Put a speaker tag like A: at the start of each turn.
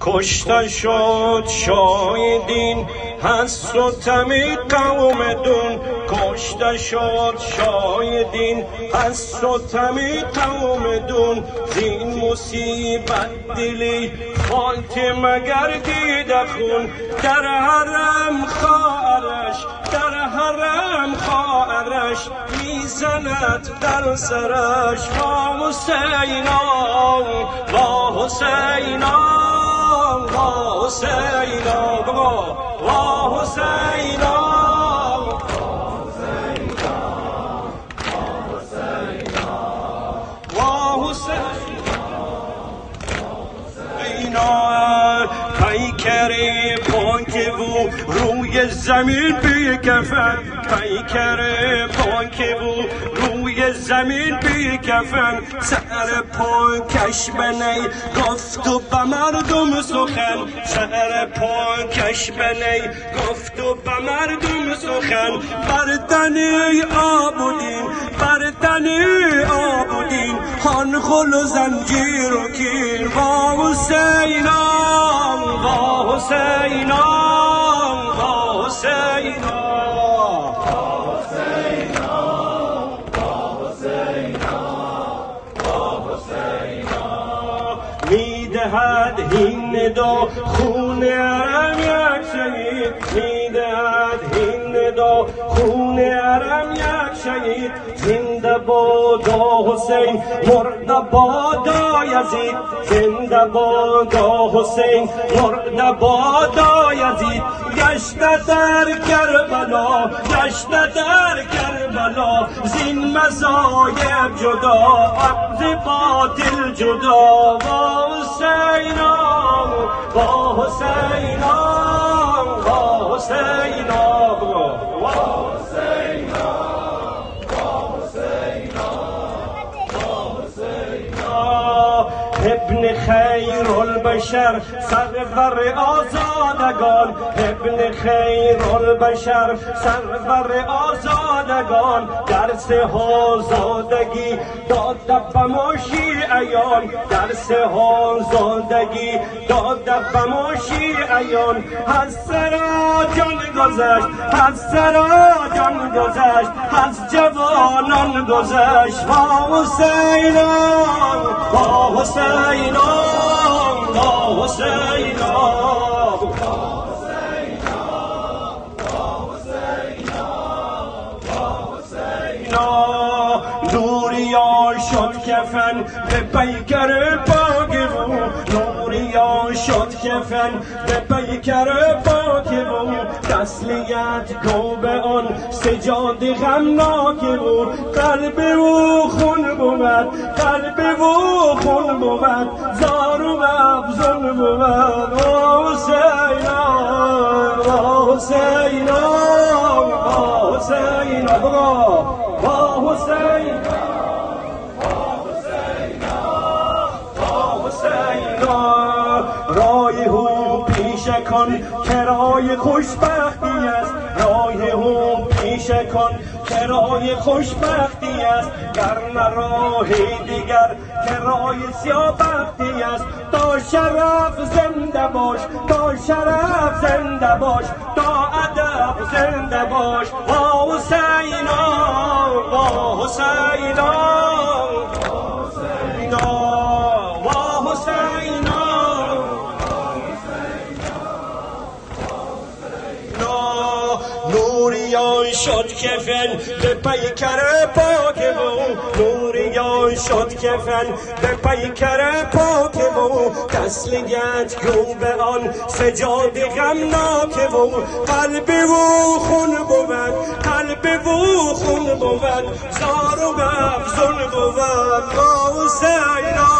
A: کشته شد شایدین هست و تمی قوم دون. کشته شد شایدین هست و تمی قوم دون. زین مصیبت دلی مگر دیده خون. در حرم خواهرش در حرم خواهرش می‌زند در سرش. با حسینا با حسینا زمین بی کفن پیکر پاک و روی زمین بی کفن سر پاکش بنی گفت و به مردم سخن سر پاکش بنی گفت و به مردم سخن بردنی آبودین بردنی آبودین خان خل و زنجیر و کیر با حسینام با حسینام می‌دهد این ندا خون عرم یک شهید. می‌دهد این ندا خون عرم یک شهید. زنده بادا حسین مرده بادا یزید. زنده بادا حسین مرده بادا یزید. گشته در کربلا گشته در کربلا. زین مزایب جدا عبد باطل جدا. با حسینا با حسینا با حسینا با حسینا ابن خیر البشر سرور آزادگان ابن خیر البشر سرور آزادگان درس آزادگی داد به ما شیعیان درس آزادگی داد به ما شیعیان از سرا جان گذشت از سرا جان گذشت از جوانان گذشت. با حسینان با حسینان. با حسینان نوریا شد کفن به پیکر پاک نوریا شد کفن به پیکر پاک تسلیت گو به آن سجاد غمناک بود قلب او خون بود قلب او خون بود. زار و افزون بود. حسینا حسینا حسینا با کن کرای خوشبختی است. رای هو پیش کن کرای خوشبختی است. گر راه دیگر کرای سیابختی است. تا شرف زنده باش تا شرف زنده باش تا ادب زنده باش. با حسینا با حسینا نوریان شد کفن به پیکر پاک و نوریان شد کفن به پیکر پاک و تسلیت گو به آن سجاد غمناک و قلب و خون بود قلب و خون بود زار و افزون بود با حسینا